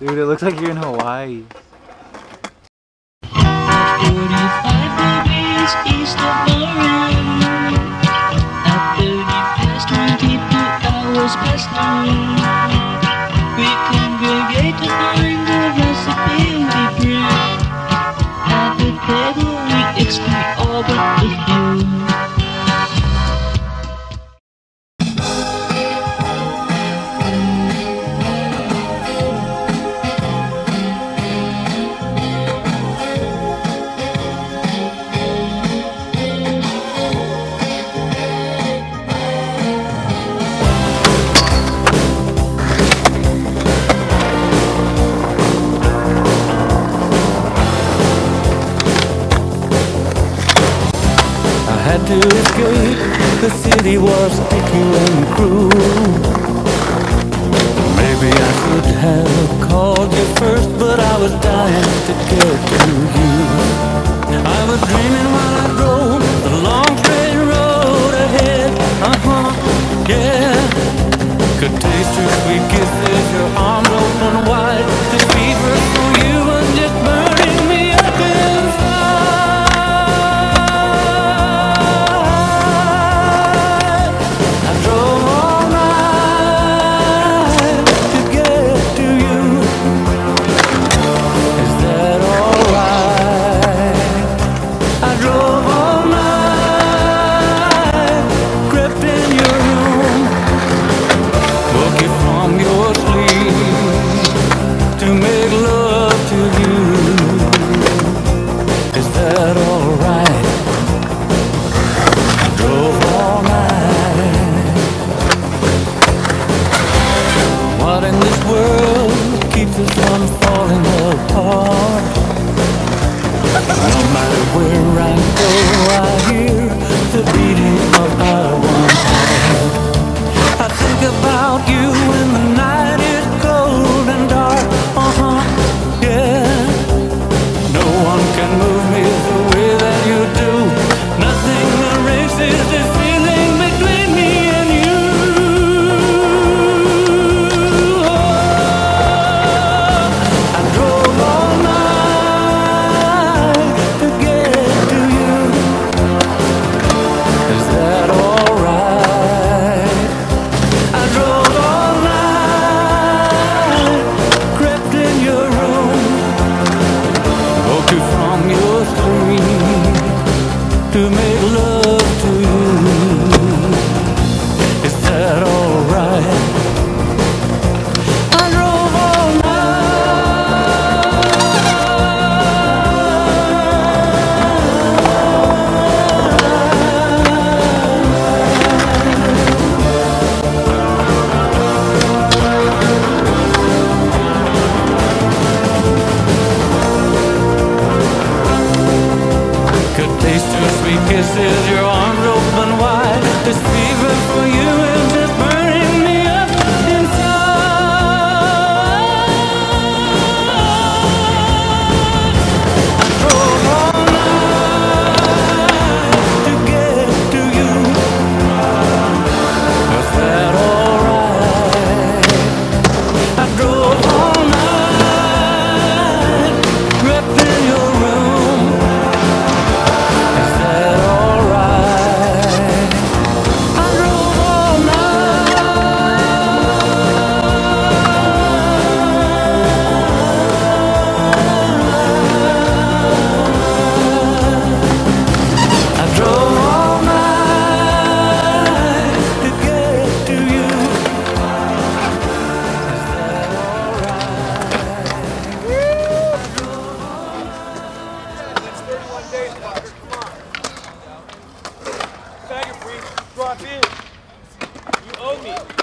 Dude, it looks like you're in Hawaii. 45 degrees east of Bahrain. At 30 past 22 hours past noon. Had to escape. The city was sticky and cruel. Maybe I should have called you first, but I was dying to get to you. I was dreaming while I drove the long straight road ahead. Uh huh, yeah. Could taste your sweet kisses, your arms open wide. The fever This is your Rafi. You owe me.